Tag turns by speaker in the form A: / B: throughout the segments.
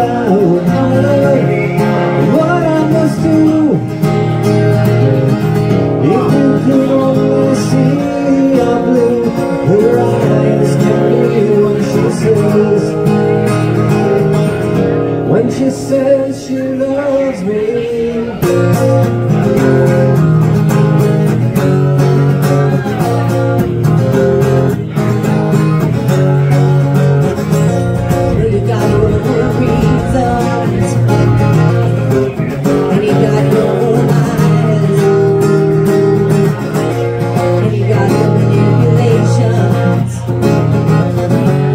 A: about What I must do If you could only see how blue Her eyes can be when she says When she says she loves me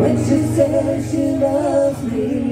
A: when she says she loves me.